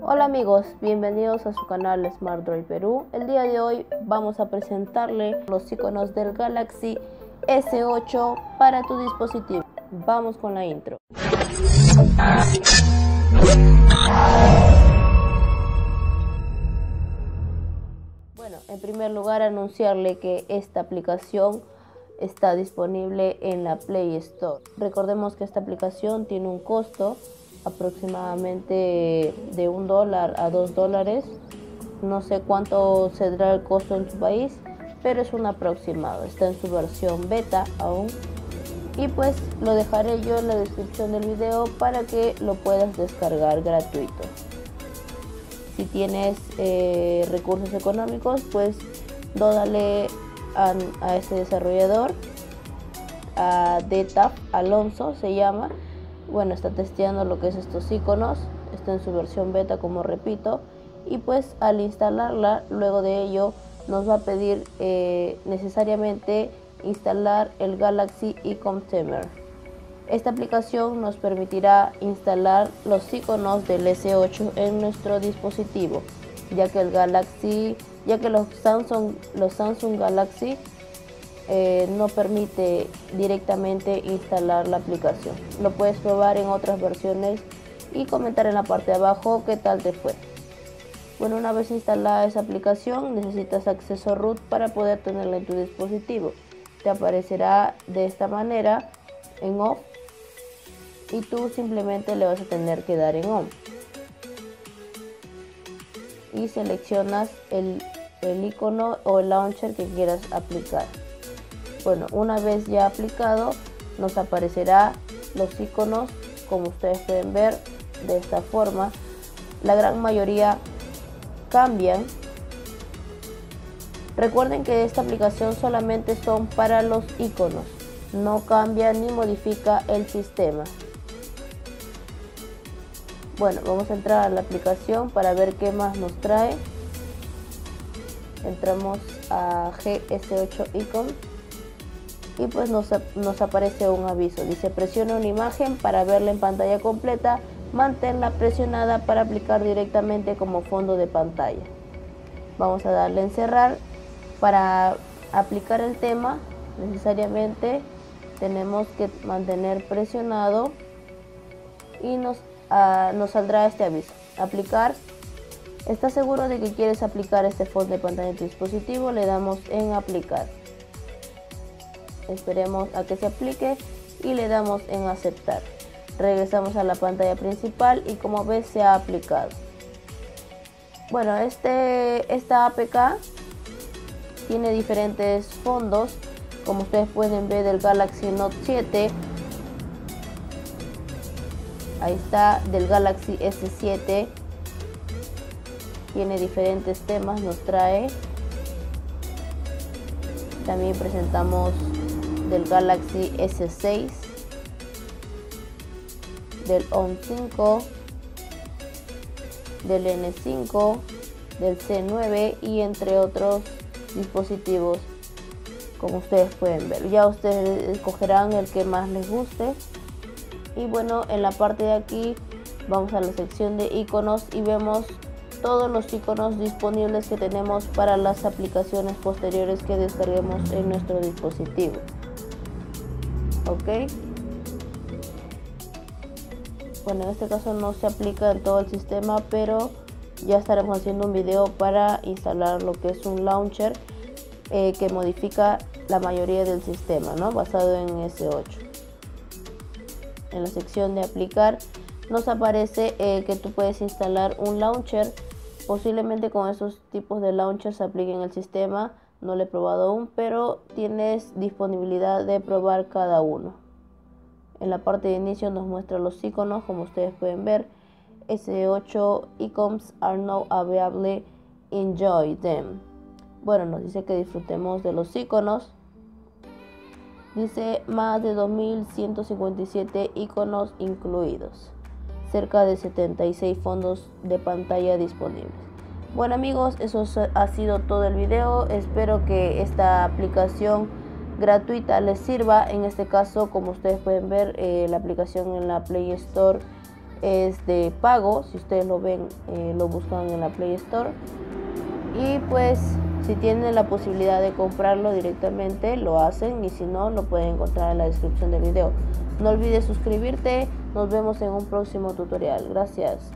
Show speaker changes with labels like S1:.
S1: Hola amigos, bienvenidos a su canal Smart Droid Perú. El día de hoy vamos a presentarle los iconos del Galaxy S8 para tu dispositivo. Vamos con la intro. Bueno, en primer lugar anunciarle que esta aplicación está disponible en la Play Store. Recordemos que esta aplicación tiene un costo aproximadamente de un dólar a dos dólares. No sé cuánto será el costo en su país, pero es un aproximado. Está en su versión beta aún. Y pues lo dejaré yo en la descripción del video para que lo puedas descargar gratuito. Si tienes eh, recursos económicos, pues dódale a, a este desarrollador, a DTAF Alonso se llama. Bueno, está testeando lo que es estos iconos, está en su versión beta como repito, y pues al instalarla, luego de ello nos va a pedir eh, necesariamente instalar el Galaxy Icon Temer. Esta aplicación nos permitirá instalar los iconos del S8 en nuestro dispositivo, ya que el Galaxy ya que los Samsung, los Samsung Galaxy eh, no permite directamente instalar la aplicación. Lo puedes probar en otras versiones y comentar en la parte de abajo qué tal te fue. Bueno, una vez instalada esa aplicación necesitas acceso root para poder tenerla en tu dispositivo. Te aparecerá de esta manera en off y tú simplemente le vas a tener que dar en on y seleccionas el el icono o el launcher que quieras aplicar. Bueno, una vez ya aplicado, nos aparecerá los iconos como ustedes pueden ver de esta forma. La gran mayoría cambian. Recuerden que esta aplicación solamente son para los iconos, no cambia ni modifica el sistema. Bueno, vamos a entrar a la aplicación para ver qué más nos trae entramos a GS8 Icon y pues nos, nos, aparece un aviso. Dice presiona una imagen para verla en pantalla completa, manténla presionada para aplicar directamente como fondo de pantalla. Vamos a darle en cerrar. Para aplicar el tema necesariamente tenemos que mantener presionado y nos, uh, nos saldrá este aviso. Aplicar ¿Estás seguro de que quieres aplicar este fondo de pantalla en tu dispositivo? Le damos en aplicar. Esperemos a que se aplique y le damos en aceptar. Regresamos a la pantalla principal y como ves se ha aplicado. Bueno, este, esta APK tiene diferentes fondos. Como ustedes pueden ver del Galaxy Note 7. Ahí está, del Galaxy S7 tiene diferentes temas, nos trae. También presentamos del Galaxy S6, del ON 5, del N5, del C9 y entre otros dispositivos como ustedes pueden ver. Ya ustedes escogerán el que más les guste. Y bueno, en la parte de aquí vamos a la sección de iconos y vemos todos los iconos disponibles que tenemos para las aplicaciones posteriores que descarguemos en nuestro dispositivo. Ok. Bueno, en este caso no se aplica en todo el sistema, pero ya estaremos haciendo un video para instalar lo que es un launcher eh, que modifica la mayoría del sistema, ¿no? Basado en S8. En la sección de aplicar nos aparece eh, que tú puedes instalar un launcher Posiblemente con esos tipos de launchers se aplique en el sistema, no lo he probado aún, pero tienes disponibilidad de probar cada uno. En la parte de inicio nos muestra los iconos, como ustedes pueden ver. S8 icons are now available. Enjoy them. Bueno, nos dice que disfrutemos de los iconos. Dice más de 2157 iconos incluidos cerca de 76 fondos de pantalla disponibles. Bueno amigos, eso ha sido todo el video. Espero que esta aplicación gratuita les sirva. En este caso, como ustedes pueden ver, eh, la aplicación en la Play Store es de pago, si ustedes lo ven, eh, lo buscan en la Play Store. Y pues si tienen la posibilidad de comprarlo directamente, lo hacen y si no, lo pueden encontrar en la descripción del video. No olvides suscribirte, nos vemos en un próximo tutorial. Gracias.